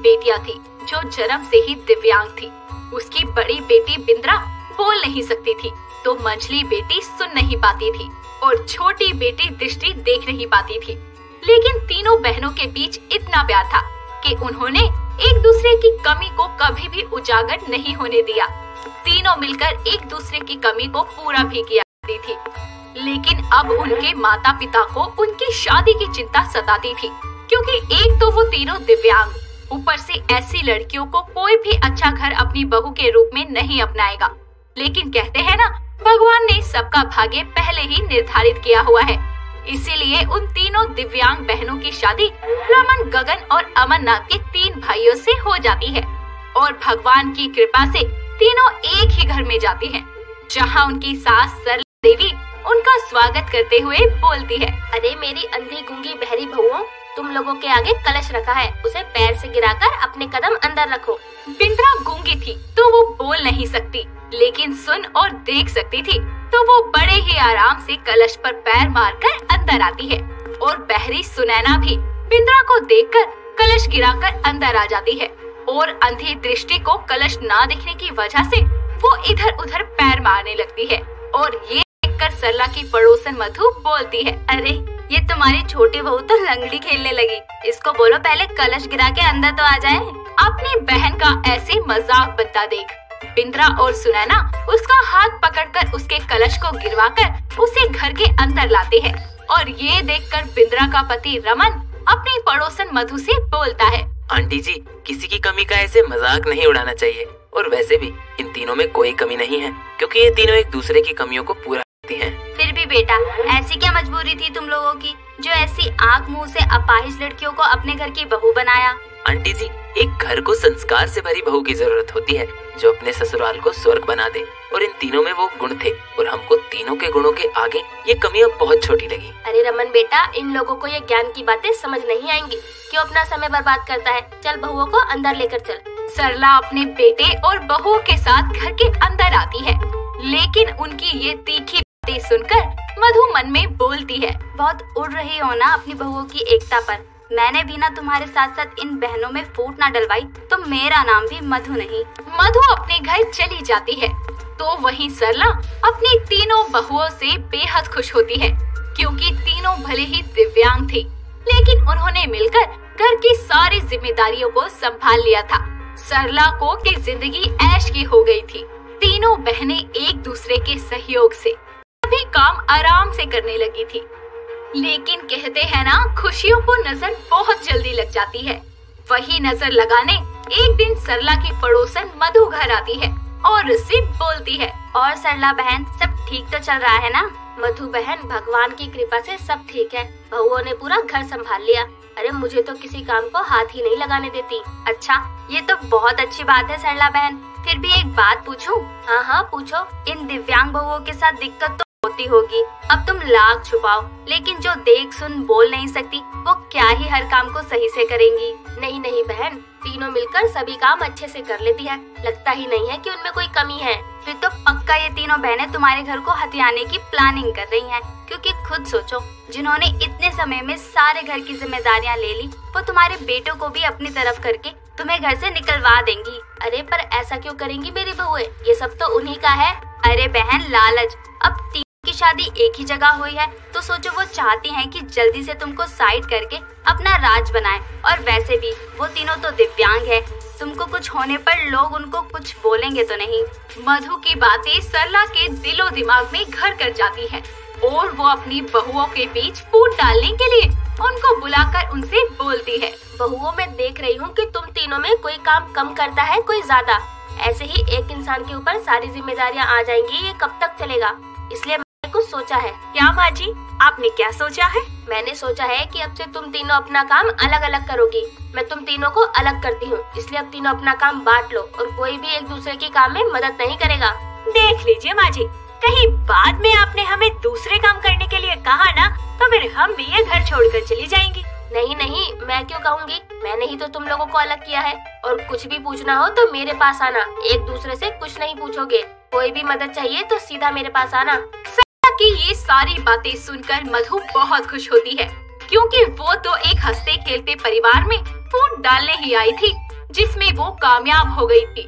बेटियाँ थी, जो जन्म से ही दिव्यांग थी। उसकी बड़ी बेटी बिंद्रा बोल नहीं सकती थी तो मंझली बेटी सुन नहीं पाती थी और छोटी बेटी दृष्टि देख नहीं पाती थी। लेकिन तीनों बहनों के बीच इतना प्यार था कि उन्होंने एक दूसरे की कमी को कभी भी उजागर नहीं होने दिया। तीनों मिलकर एक दूसरे की कमी को पूरा भी किया थी। लेकिन अब उनके माता पिता को उनकी शादी की चिंता सताती थी, क्योंकि एक तो वो तीनों दिव्यांग ऊपर से ऐसी लड़कियों को कोई भी अच्छा घर अपनी बहू के रूप में नहीं अपनाएगा। लेकिन कहते हैं ना भगवान ने सबका भाग्य पहले ही निर्धारित किया हुआ है। इसीलिए उन तीनों दिव्यांग बहनों की शादी रमन गगन और अमरनाथ के तीन भाइयों से हो जाती है और भगवान की कृपा से तीनों एक ही घर में जाती हैं, जहाँ उनकी सास सरला देवी उनका स्वागत करते हुए बोलती है। अरे मेरी अंधी गुंगी बहरी बहुओं तुम लोगों के आगे कलश रखा है। उसे पैर से गिराकर अपने कदम अंदर रखो। बिंद्रा गूँगी थी तो वो बोल नहीं सकती। लेकिन सुन और देख सकती थी तो वो बड़े ही आराम से कलश पर पैर मारकर अंदर आती है। और बहरी सुनैना भी बिंद्रा को देखकर कलश गिराकर अंदर आ जाती है। और अंधी दृष्टि को कलश ना दिखने की वजह से वो इधर उधर पैर मारने लगती है। और ये देखकर सरला की पड़ोसन मधु बोलती है, अरे ये तुम्हारी छोटी बहू तो लंगड़ी खेलने लगी। इसको बोलो पहले कलश गिरा के अंदर तो आ जाए। अपनी बहन का ऐसे मज़ाक बनता देख। बिंद्रा और सुनैना उसका हाथ पकड़कर उसके कलश को गिरवाकर उसे घर के अंदर लाते हैं। और ये देखकर बिंद्रा का पति रमन अपनी पड़ोसन मधु से बोलता है, आंटी जी, किसी की कमी का ऐसे मज़ाक नहीं उड़ाना चाहिए। और वैसे भी इन तीनों में कोई कमी नहीं है, क्योंकि ये तीनों एक दूसरे की कमियों को पूरा करती हैं। बेटा ऐसी क्या मजबूरी थी तुम लोगों की जो ऐसी आँख मुँह से अपाहिज लड़कियों को अपने घर की बहू बनाया? आंटी जी एक घर को संस्कार से भरी बहू की ज़रूरत होती है जो अपने ससुराल को स्वर्ग बना दे और इन तीनों में वो गुण थे और हमको तीनों के गुणों के आगे ये कमियाँ बहुत छोटी लगी। अरे रमन बेटा इन लोगों को ये ज्ञान की बातें समझ नहीं आएँगी। क्यों अपना समय बर्बाद करता है? चल बहुओं को अंदर लेकर चल। सरला अपने बेटे और बहुओं के साथ घर के अंदर आती है लेकिन उनकी ये तीखी बातें सुनकर मधु मन में बोलती है, बहुत उड़ रही हो ना अपनी बहुओं की एकता पर। मैंने भी ना तुम्हारे साथ साथ इन बहनों में फूट ना डलवाई तो मेरा नाम भी मधु नहीं। मधु अपने घर चली जाती है तो वहीं सरला अपनी तीनों बहुओं से बेहद खुश होती है, क्योंकि तीनों भले ही दिव्यांग थे, लेकिन उन्होंने मिलकर घर की सारी जिम्मेदारियों को संभाल लिया था। सरला को की ज़िंदगी ऐश की हो गई थी। तीनों बहनें एक दूसरे के सहयोग से काम आराम से करने लगी थी। लेकिन कहते हैं ना, खुशियों को नज़र बहुत जल्दी लग जाती है। वही नज़र लगाने एक दिन सरला की पड़ोसन मधु घर आती है और उससे बोलती है, और सरला बहन, सब ठीक तो चल रहा है ना? मधु बहन, भगवान की कृपा से सब ठीक है। बहुओं ने पूरा घर संभाल लिया। अरे, मुझे तो किसी काम को हाथ ही नहीं लगाने देती। अच्छा ये तो बहुत अच्छी बात है सरला बहन। फिर भी एक बात पूछूँ? हाँ हाँ पूछो। इन दिव्यांग बहुओं के साथ दिक्कत तो होती होगी। अब तुम लाख छुपाओ, लेकिन जो देख सुन बोल नहीं सकती, वो क्या ही हर काम को सही से करेंगी। नहीं नहीं बहन, तीनों मिलकर सभी काम अच्छे से कर लेती है। लगता ही नहीं है कि उनमें कोई कमी है। फिर तो पक्का ये तीनों बहनें तुम्हारे घर को हथियाने की प्लानिंग कर रही हैं। क्योंकि खुद सोचो, जिन्होंने इतने समय में सारे घर की जिम्मेदारियाँ ले ली, वो तुम्हारे बेटों को भी अपनी तरफ़ करके तुम्हें घर से निकलवा देंगी। अरे, पर ऐसा क्यों करेंगी मेरी बहुए? ये सब तो उन्हीं का है। अरे बहन, लालच। अब शादी एक ही जगह हुई है तो सोचो वो चाहती हैं कि जल्दी से तुमको साइड करके अपना राज बनाए। और वैसे भी, वो तीनों तो दिव्यांग है। तुमको कुछ होने पर लोग उनको कुछ बोलेंगे तो नहीं। मधु की बातें सरला के दिलो दिमाग में घर कर जाती है। और वो अपनी बहुओं के बीच फूट डालने के लिए उनको बुलाकर उनसे बोलती है। बहुओं में देख रही हूँ कि तुम तीनों में कोई काम कम करता है, कोई ज़्यादा। ऐसे ही एक इंसान के ऊपर सारी जिम्मेदारियाँ आ जाएँगी, ये कब तक चलेगा? इसलिए सोचा है। क्या माँ जी आपने क्या सोचा है? मैंने सोचा है कि अब से तुम तीनों अपना काम अलग अलग करोगी। मैं तुम तीनों को अलग करती हूँ, इसलिए अब तीनों अपना काम बांट लो और कोई भी एक दूसरे के काम में मदद नहीं करेगा। देख लीजिए माँ जी कहीं बाद में आपने हमें दूसरे काम करने के लिए कहा ना तो फिर हम भी ये घर छोड़कर चली जाएँगी। नहीं नहीं, मैं क्यों कहूँगी? मैंने ही तो तुम लोगों को अलग किया है। और कुछ भी पूछना हो तो मेरे पास आना, एक दूसरे से कुछ नहीं पूछोगे। कोई भी मदद चाहिए तो सीधा मेरे पास आना। कि ये सारी बातें सुनकर मधु बहुत खुश होती है, क्योंकि वो तो एक हँसते खेलते परिवार में फूट डालने ही आई थी, जिसमें वो कामयाब हो गई थी।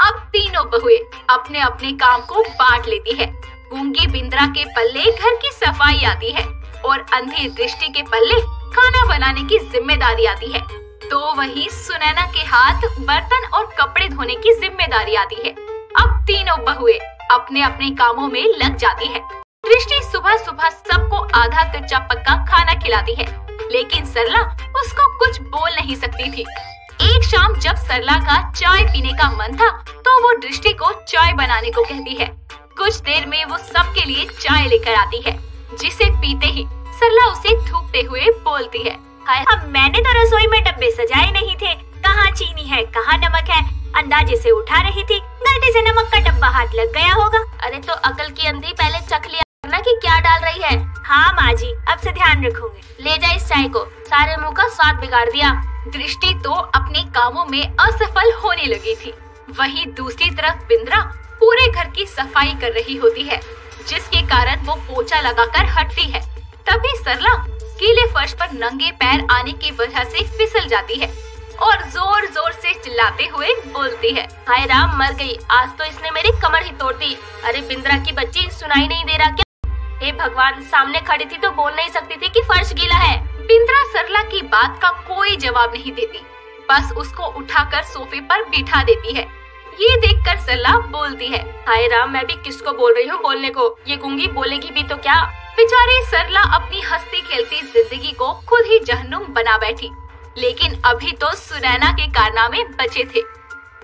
अब तीनों बहुए अपने अपने काम को बांट लेती है। गूँगी बिंद्रा के पल्ले घर की सफ़ाई आती है, और अंधी दृष्टि के पल्ले खाना बनाने की ज़िम्मेदारी आती है। तो वही सुनैना के हाथ बर्तन और कपड़े धोने की ज़िम्मेदारी आती है। अब तीनों बहुए अपने अपने कामों में लग जाती है। दृष्टि सुबह सुबह सबको आधा कच्चा पक्का खाना खिलाती है। लेकिन सरला उसको कुछ बोल नहीं सकती थी। एक शाम जब सरला का चाय पीने का मन था तो वो दृष्टि को चाय बनाने को कहती है। कुछ देर में वो सबके लिए चाय लेकर आती है, जिसे पीते ही सरला उसे थूकते हुए बोलती है। अब मैंने तो रसोई में डब्बे सजाए नहीं थे। कहाँ चीनी है, कहाँ नमक है? अंदाजे से उठा रही थी। गलती से नमक का डब्बा हाथ लग गया होगा। अरे तो अकल की अंधी पहले है, माँ जी, अब से ध्यान रखूँगी। ले जा इस चाय को। सारे मुँह का स्वाद बिगाड़ दिया। दृष्टि तो अपने कामों में असफल होने लगी थी। वहीं दूसरी तरफ़ बिंद्रा पूरे घर की सफ़ाई कर रही होती है, जिसके कारण वो पोछा लगाकर हटती है। तभी सरला गीले फर्श पर नंगे पैर आने की वजह से फिसल जाती है और ज़ोर ज़ोर से चिल्लाते हुए बोलती है, हाय राम, मर गई। आज तो इसने मेरी कमर ही तोड़ दी। अरे बिंद्रा की बच्ची, सुनाई नहीं दे रहा क्या? हे भगवान, सामने खड़ी थी तो बोल नहीं सकती थी कि फर्श गीला है। बिंद्रा सरला की बात का कोई जवाब नहीं देती। बस उसको उठाकर सोफे पर बिठा देती है। ये देखकर सरला बोलती है, हाय राम, मैं भी किसको बोल रही हूँ बोलने को? ये गुंगी बोलेगी भी तो क्या? बेचारी सरला अपनी हंसती खेलती ज़िंदगी को खुद ही जहनुम बना बैठी। लेकिन अभी तो सुनैना के कारनामे बचे थे।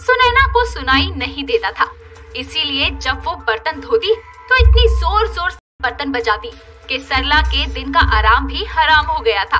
सुनैना को सुनाई नहीं देता था। इसीलिए जब वो बर्तन धोती तो इतनी ज़ोर ज़ोर बर्तन बजाती कि सरला के दिन का आराम भी हराम हो गया था।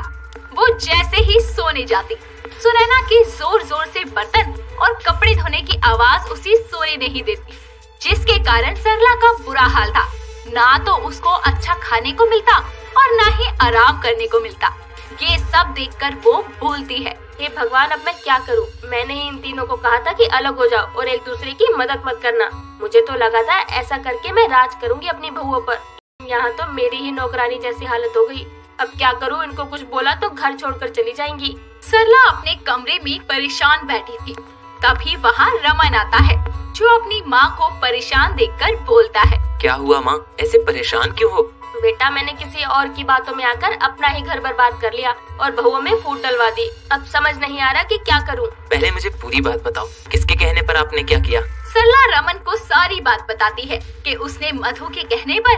वो जैसे ही सोने जाती। सुनैना की ज़ोर ज़ोर से बर्तन और कपड़े धोने की आवाज़ उसी सोने नहीं देती, जिसके कारण सरला का बुरा हाल था। ना तो उसको अच्छा खाने को मिलता और ना ही आराम करने को मिलता। ये सब देखकर वो बोलती है, हे भगवान, अब मैं क्या करूँ? मैंने ही इन तीनों को कहा था कि अलग हो जाओ और एक दूसरे की मदद मत करना। मुझे तो लगा था ऐसा करके मैं राज करूँगी अपनी बहुओं पर। यहाँ तो मेरी ही नौकरानी जैसी हालत हो गई। अब क्या करूँ? इनको कुछ बोला तो घर छोड़कर चली जाएँगी। सरला अपने कमरे में परेशान बैठी थी। तभी वहाँ रमन आता है जो अपनी माँ को परेशान देखकर बोलता है। क्या हुआ माँ? ऐसे परेशान क्यों हो? बेटा मैंने किसी और की बातों में आकर अपना ही घर बर्बाद कर लिया और बहुओं में फूट डलवा दी। अब समझ नहीं आ रहा कि क्या करूँ। पहले मुझे पूरी बात बताओ। किसके कहने पर आपने क्या किया? सरला रमन को सारी बात बताती है कि उसने मधु के कहने पर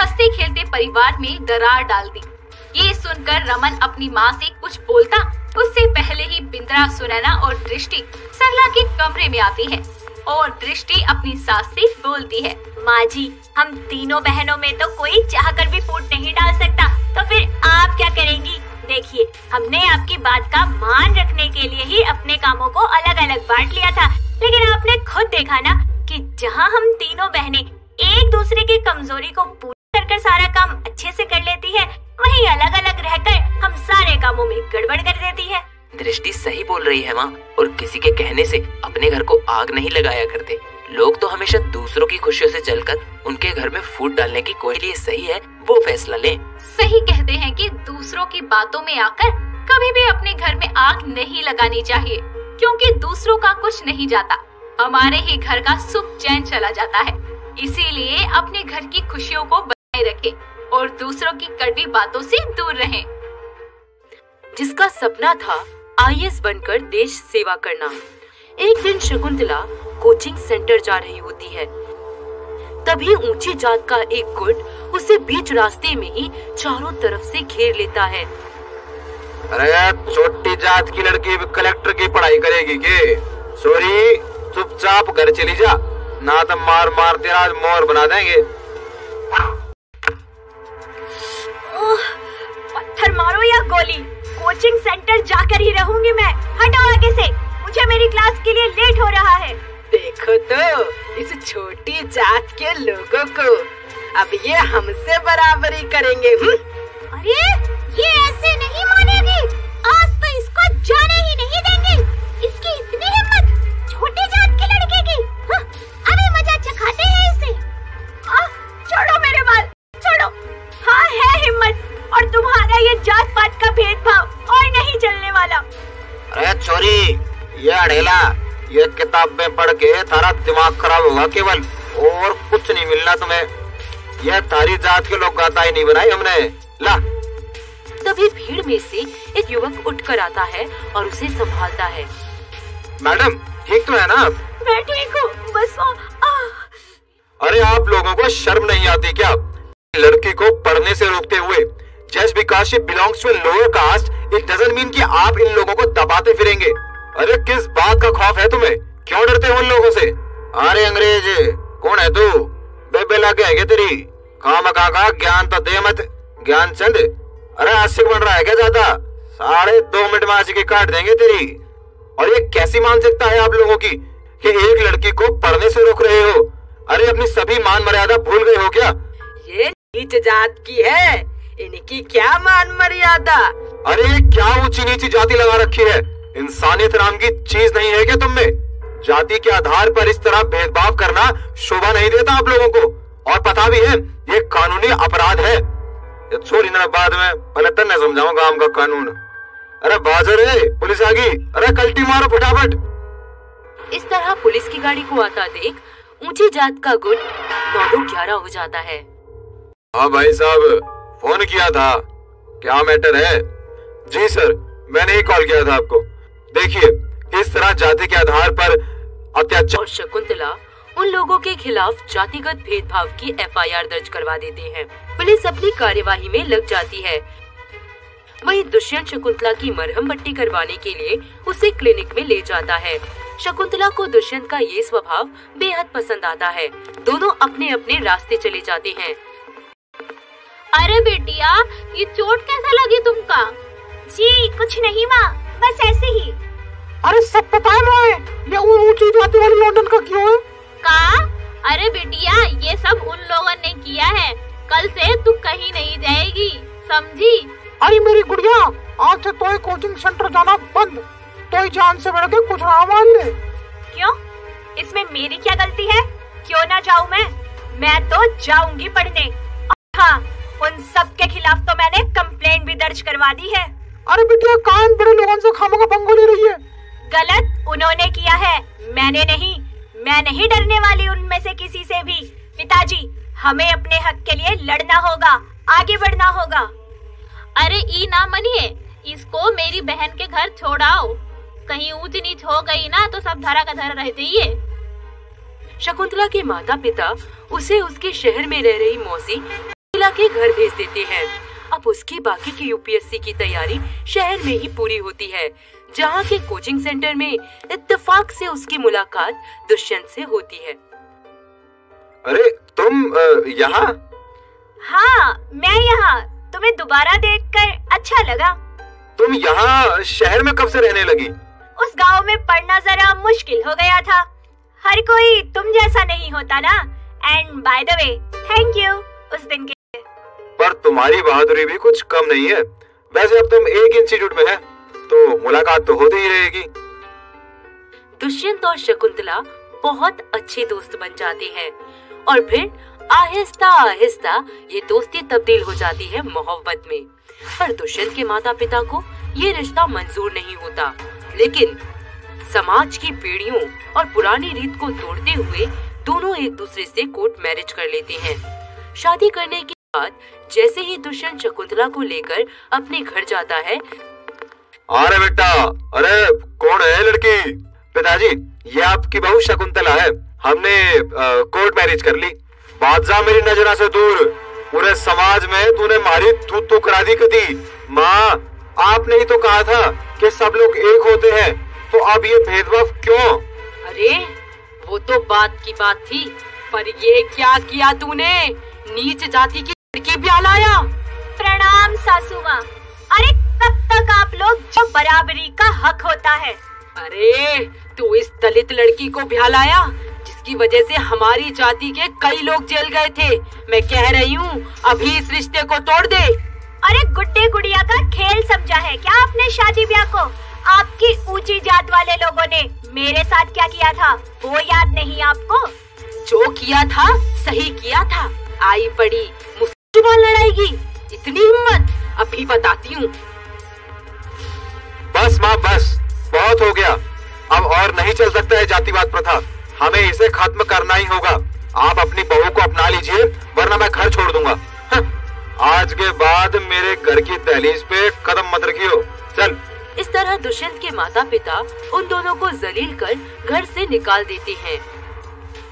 हँसते खेलते परिवार में दरार डाल दी। ये सुनकर रमन अपनी माँ से कुछ बोलता, उससे पहले ही बिंद्रा, सुनैना और दृष्टि सरला के कमरे में आती है और दृष्टि अपनी सास से बोलती है, माँ जी, हम तीनों बहनों में तो कोई चाह कर भी फूट नहीं डाल सकता। तो फिर आप क्या करेंगी? देखिए, हमने आपकी बात का मान रखने के लिए ही अपने कामों को अलग अलग बांट लिया था। लेकिन आपने खुद देखा ना कि जहाँ हम तीनों बहनें एक दूसरे की कमज़ोरी को कर कर सारा काम अच्छे से कर लेती है वहीं अलग अलग रहकर हम सारे कामों में गड़बड़ कर देती है। दृष्टि सही बोल रही है माँ और किसी के कहने से अपने घर को आग नहीं लगाया करते। लोग तो हमेशा दूसरों की खुशियों से जलकर उनके घर में फूट डालने की कोई लिए सही है वो फैसला लें। सही कहते हैं कि दूसरों की बातों में आकर कभी भी अपने घर में आग नहीं लगानी चाहिए क्योंकि दूसरों का कुछ नहीं जाता। हमारे ही घर का सुख चैन चला जाता है। इसीलिए अपने घर की खुशियों को रखें और दूसरों की कड़वी बातों से दूर रहें। जिसका सपना था आईएएस बनकर देश सेवा करना। एक दिन शकुंतला कोचिंग सेंटर जा रही होती है। तभी ऊँची जात का एक गुट उसे बीच रास्ते में ही चारों तरफ़ से घेर लेता है। अरे, छोटी जात की लड़की कलेक्टर की पढ़ाई करेगी के? सॉरी, चुपचाप घर चली जा, ना तो मार मार तेरा मोर बना देंगे। पत्थर मारो या गोली कोचिंग सेंटर जाकर ही रहूँगी मैं हटो आगे से मुझे मेरी क्लास के लिए लेट हो रहा है देखो तो इस छोटी जात के लोगों को अब ये हमसे बराबरी करेंगे हुँ? हम्म? अरे ये ऐसे अरे चोरी ये किताबें पढ़ के थारा दिमाग खराब होगा केवल और कुछ नहीं मिलना तुम्हें। यह थारी जात के लोग गाता ही नहीं बनाई हमने। ला। तभी भीड़ में से एक युवक उठकर आता है और उसे संभालता है। मैडम ठीक तो है ना आप? मैं ठीक हूँ बस अरे आप लोगों को शर्म नहीं आती क्या? लड़की को पढ़ने से रोकते हुए just because she belongs to lower caste it doesn't mean कि आप इन लोगों को दबाते फिरेंगे। अरे किस बात का खौफ है तुम्हें? क्यों डरते हो उन लोगों से? अरे अंग्रेज़ कौन है तू? बेबे लागे है क्या तेरी? काम का ज्ञान तो दे मत। ज्ञान चंद अरे आशिक बन रहा है क्या ज़्यादा? साढ़े दो मिनट में आशिकी काट देंगे तेरी। और ये कैसी मानसिकता है आप लोगों की कि एक लड़की को पढ़ने से रोक रहे हो? अरे अपनी सभी मान मर्यादा भूल गए हो क्या? ये नीच जात की है। इनकी क्या मान मर्यादा? अरे क्या ऊँची नीची जाति लगा रखी है? इंसानियत नाम की चीज़ नहीं है क्या तुम में? जाति के आधार पर इस तरह भेदभाव करना शोभा नहीं देता आप लोगों को। और पता भी है ये कानूनी अपराध है। छोड़ी ना बाद में पहले तन्ने समझाऊँगा काम का कानून। अरे बाजर है पुलिस आ गई। अरे कल्टी मारो फटाफट। इस तरह पुलिस की गाड़ी को आता देख ऊँची जात का गुट नौ दो ग्यारह हो जाता है। हाँ भाई साहब फ़ोन किया था। क्या मैटर है? जी सर मैंने ही कॉल किया था आपको। देखिए इस तरह जाति के आधार पर अत्याचार और शकुंतला उन लोगों के खिलाफ जातिगत भेदभाव की एफआईआर दर्ज करवा देते हैं। पुलिस अपनी कार्यवाही में लग जाती है। वहीं दुष्यंत शकुंतला की मरहम पट्टी करवाने के लिए उसे क्लिनिक में ले जाता है। शकुंतला को दुष्यंत का ये स्वभाव बेहद पसंद आता है। दोनों अपने अपने रास्ते चले जाते हैं। अरे बेटिया ये चोट कैसा लगी तुमका? जी कुछ नहीं माँ। बस ऐसे ही। अरे सब पता है मोए ये ऊँची जाति वाली लंदन का क्यों है? का? अरे बिटिया ये सब उन लोगों ने किया है। कल से तू कहीं नहीं जाएगी समझी? अरे मेरी गुड़िया आज से तो कोचिंग सेंटर जाना बंद। तो जान से बढ़ के कुछ ना मान ले क्यों? इसमें मेरी क्या गलती है? क्यों ना जाऊँ मैं? मैं तो जाऊँगी पढ़ने। हाँ उन सब के खिलाफ तो मैंने कंप्लेंट भी दर्ज करवा दी है। अरे बिटिया कान बड़े लोगों से खामों का पंगो ले रही है। गलत उन्होंने किया है। मैंने नहीं मैं नहीं डरने वाली उनमें से किसी से भी। पिताजी हमें अपने हक के लिए लड़ना होगा आगे बढ़ना होगा। अरे ई ना मनिए इसको मेरी बहन के घर छोड़ाओ। कहीं ऊंच नीच हो गई ना तो सब धरा का धरा रहते ही है शकुंतला के माता पिता उसे उसके शहर में रह रही मौसी के घर भेज देते हैं। अब उसकी बाकी की यूपीएससी की तैयारी शहर में ही पूरी होती है जहाँ के कोचिंग सेंटर में इत्तेफाक से उसकी मुलाकात दुष्यंत से होती है। अरे तुम यहाँ? हाँ मैं यहाँ। तुम्हें दोबारा देखकर अच्छा लगा। तुम यहाँ शहर में कब से रहने लगी? उस गाँव में पढ़ना जरा मुश्किल हो गया था। हर कोई तुम जैसा नहीं होता ना। And by the way thank you उस दिन के पर तुम्हारी बहादुरी भी कुछ कम नहीं है। वैसे अब तुम एक इंस्टीट्यूट में है तो मुलाकात तो होती ही रहेगी। दुष्यंत और शकुंतला बहुत अच्छे दोस्त बन जाते हैं और फिर आहिस्ता आहिस्ता ये दोस्ती तब्दील हो जाती है मोहब्बत में। पर दुष्यंत के माता पिता को ये रिश्ता मंजूर नहीं होता। लेकिन समाज की पीढ़ियों और पुरानी रीत को तोड़ते हुए दोनों एक दूसरे से कोर्ट मैरिज कर लेते हैं। शादी करने के बाद जैसे ही दुष्यंत शकुंतला को लेकर अपने घर जाता है। अरे बेटा। अरे कौन है लड़की? पिताजी ये आपकी बहू शकुंतला है। हमने कोर्ट मैरिज कर ली। बादशाह मेरी नजरा से दूर। पूरे समाज में तूने मारी तू तो करा दी। कदी माँ आपने ही तो कहा था कि सब लोग एक होते हैं। तो अब ये भेदभाव क्यों? अरे वो तो बात की बात थी पर ये क्या किया तूने? नीच जाति की ब्याह लाया प्रणाम सासू माँ अरे कब तक आप लोग जो बराबरी का हक होता है? अरे तू इस दलित लड़की को ब्याह लाया जिसकी वजह से हमारी जाति के कई लोग जेल गए थे। मैं कह रही हूँ अभी इस रिश्ते को तोड़ दे। अरे गुड्डे गुड़िया का खेल समझा है क्या आपने शादी ब्याह को? आपकी ऊँची जात वाले लोगों ने मेरे साथ क्या किया था? वो याद नहीं आपको? जो किया था सही किया था। आई पड़ी मुझसे लड़ाएगी? इतनी हिम्मत। अभी बताती हूँ। बस माँ बस। बहुत हो गया। अब और नहीं चल सकता है जातिवाद प्रथा। हमें इसे खत्म करना ही होगा। आप अपनी बहू को अपना लीजिए वरना मैं घर छोड़ दूँगा। हं, आज के बाद मेरे घर की दहलीज पे कदम मत रखियो। चल। इस तरह दुष्यंत के माता पिता उन दोनों को जलील कर घर से निकाल देते हैं।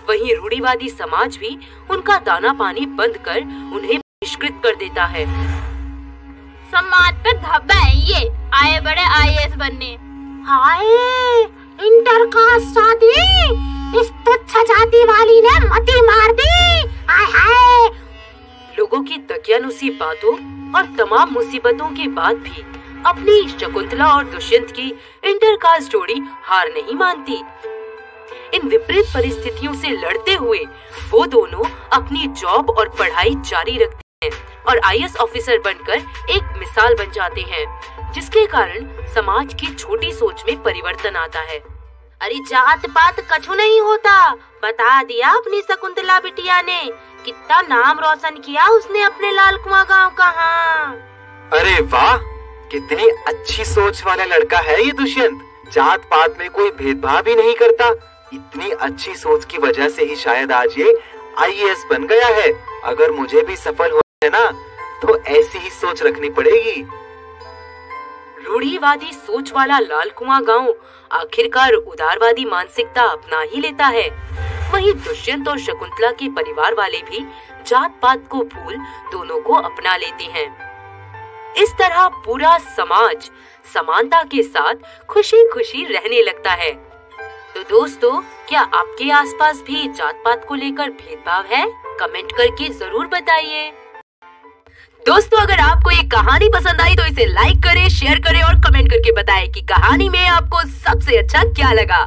वहीं रूढ़ीवादी समाज भी उनका दाना पानी बंद कर उन्हें बहिष्कृत कर देता है। समाज पे धब्बा है ये आए बड़े आईएएस बनने। हाय इंटर कास्ट शादी इस तुच्छ जाति वाली ने मती मार दी। हाय हाय लोगों की दकियानुसी बातों और तमाम मुसीबतों के बाद भी अपनी शकुंतला और दुष्यंत की इंटरकास्ट जोड़ी हार नहीं मानती। इन विपरीत परिस्थितियों से लड़ते हुए वो दोनों अपनी जॉब और पढ़ाई जारी रखते और आईएएस ऑफिसर बनकर एक मिसाल बन जाते हैं, जिसके कारण समाज की छोटी सोच में परिवर्तन आता है। अरे जात पात कछु नहीं होता। बता दिया अपनी शकुंतला बिटिया ने, कितना नाम रोशन किया उसने अपने लाल कुआ गाँव का हाँ। अरे वाह, कितनी अच्छी सोच वाला लड़का है ये दुष्यंत। जात पात में कोई भेदभाव ही नहीं करता। इतनी अच्छी सोच की वजह से ही शायद आज ये आईएएस बन गया है। अगर मुझे भी सफल हो है ना? तो ऐसी ही सोच रखनी पड़ेगी। रूढ़ीवादी सोच वाला लाल कुआँ गाँव आखिरकार उदारवादी मानसिकता अपना ही लेता है। वहीं दुष्यंत और शकुंतला के परिवार वाले भी जात पात को भूल दोनों को अपना लेते हैं। इस तरह पूरा समाज समानता के साथ खुशी खुशी रहने लगता है। तो दोस्तों, क्या आपके आसपास भी जात पात को लेकर भेदभाव है? कमेंट करके ज़रूर बताइए। दोस्तों, अगर आपको ये कहानी पसंद आई तो इसे लाइक करें शेयर करें और कमेंट करके बताएँ कि कहानी में आपको सबसे अच्छा क्या लगा।